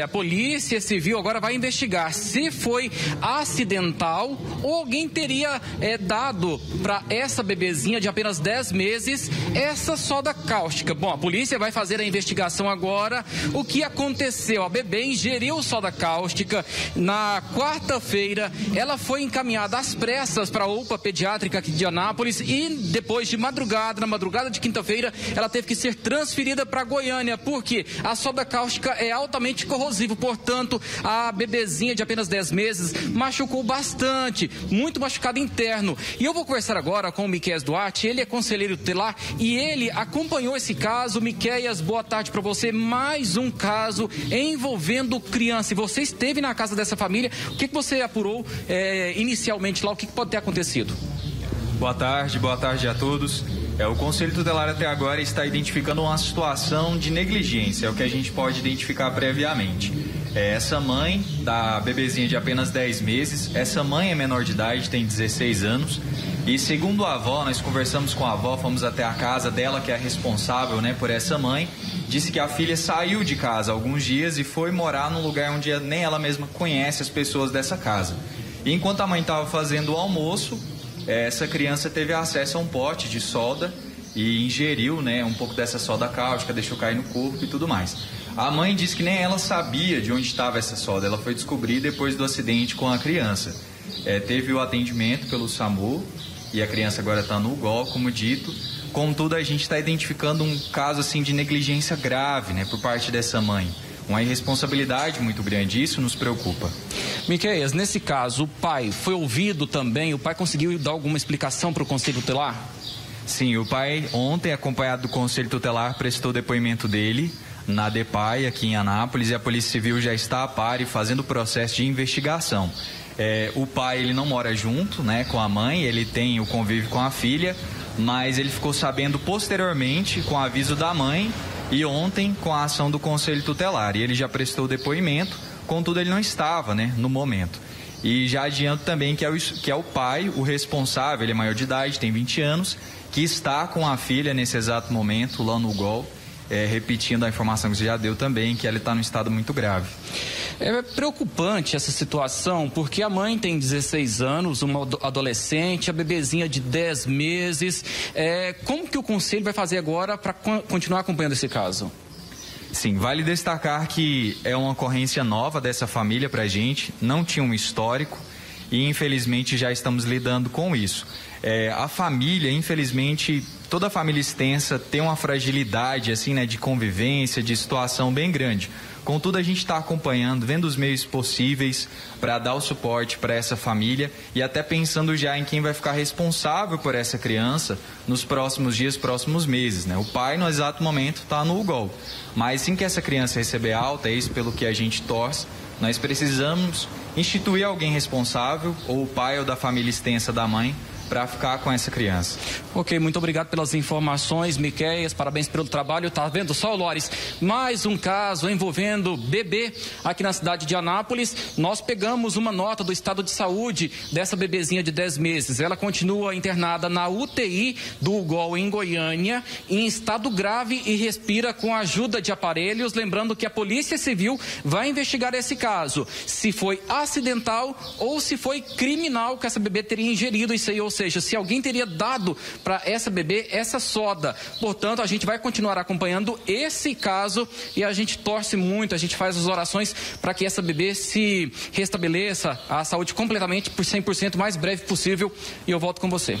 A Polícia Civil agora vai investigar se foi acidental ou alguém teria é, dado para essa bebezinha de apenas 10 meses essa soda cáustica. Bom, a polícia vai fazer a investigação agora. O que aconteceu? A bebê ingeriu soda cáustica na quarta-feira. Ela foi encaminhada às pressas para a UPA pediátrica aqui de Anápolis e depois de madrugada, na madrugada de quinta-feira, ela teve que ser transferida para Goiânia, porque a soda cáustica é altamente corrosiva corrosivo, portanto, a bebezinha de apenas 10 meses machucou bastante, muito machucado interno. E eu vou conversar agora com o Miquel Duarte, ele é conselheiro tutelar e ele acompanhou esse caso. Miqueias, boa tarde para você. Mais um caso envolvendo criança. E você esteve na casa dessa família. O que, que você apurou é, inicialmente lá? O que, que pode ter acontecido? Boa tarde, boa tarde a todos. É, o Conselho Tutelar até agora está identificando uma situação de negligência, é o que a gente pode identificar previamente. É, essa mãe da bebezinha de apenas 10 meses, essa mãe é menor de idade, tem 16 anos, e segundo a avó, nós conversamos com a avó, fomos até a casa dela, que é responsável né, por essa mãe, disse que a filha saiu de casa alguns dias e foi morar num lugar onde nem ela mesma conhece as pessoas dessa casa. E enquanto a mãe estava fazendo o almoço, essa criança teve acesso a um pote de soda e ingeriu né, um pouco dessa soda cáustica, deixou cair no corpo e tudo mais. A mãe disse que nem ela sabia de onde estava essa soda, ela foi descobrir depois do acidente com a criança. É, teve o atendimento pelo SAMU e a criança agora está no UGOL, como dito. Contudo, a gente está identificando um caso assim de negligência grave né, por parte dessa mãe uma irresponsabilidade muito grande. Isso nos preocupa. Miqueias, nesse caso, o pai foi ouvido também? O pai conseguiu dar alguma explicação para o Conselho Tutelar? Sim, o pai, ontem, acompanhado do Conselho Tutelar, prestou depoimento dele na DEPAI, aqui em Anápolis, e a Polícia Civil já está a par e fazendo o processo de investigação. É, o pai, ele não mora junto né, com a mãe, ele tem o convívio com a filha, mas ele ficou sabendo posteriormente, com aviso da mãe, e ontem com a ação do Conselho Tutelar. E ele já prestou depoimento, contudo ele não estava né, no momento. E já adianto também que é, o, que é o pai, o responsável, ele é maior de idade, tem 20 anos, que está com a filha nesse exato momento lá no GOL, é, repetindo a informação que você já deu também, que ela está num estado muito grave. É preocupante essa situação, porque a mãe tem 16 anos, uma adolescente, a bebezinha de 10 meses. É, como que o conselho vai fazer agora para continuar acompanhando esse caso? Sim, vale destacar que é uma ocorrência nova dessa família para a gente, não tinha um histórico e infelizmente já estamos lidando com isso. É, a família, infelizmente, toda a família extensa tem uma fragilidade assim, né, de convivência, de situação bem grande. Contudo, a gente está acompanhando, vendo os meios possíveis para dar o suporte para essa família e até pensando já em quem vai ficar responsável por essa criança nos próximos dias, próximos meses. Né? O pai, no exato momento, está no UGOL. Mas sim que essa criança receber alta, é isso pelo que a gente torce, nós precisamos instituir alguém responsável, ou o pai ou da família extensa da mãe, para ficar com essa criança. Ok, muito obrigado pelas informações, Miqueias, parabéns pelo trabalho. Tá vendo só, Lores? Mais um caso envolvendo bebê aqui na cidade de Anápolis. Nós pegamos uma nota do estado de saúde dessa bebezinha de 10 meses. Ela continua internada na UTI do UGOL em Goiânia, em estado grave e respira com a ajuda de aparelhos. Lembrando que a Polícia Civil vai investigar esse caso, se foi acidental ou se foi criminal que essa bebê teria ingerido isso aí, ou seja, seja, se alguém teria dado para essa bebê essa soda. Portanto, a gente vai continuar acompanhando esse caso e a gente torce muito, a gente faz as orações para que essa bebê se restabeleça a saúde completamente por 100% mais breve possível. E eu volto com você.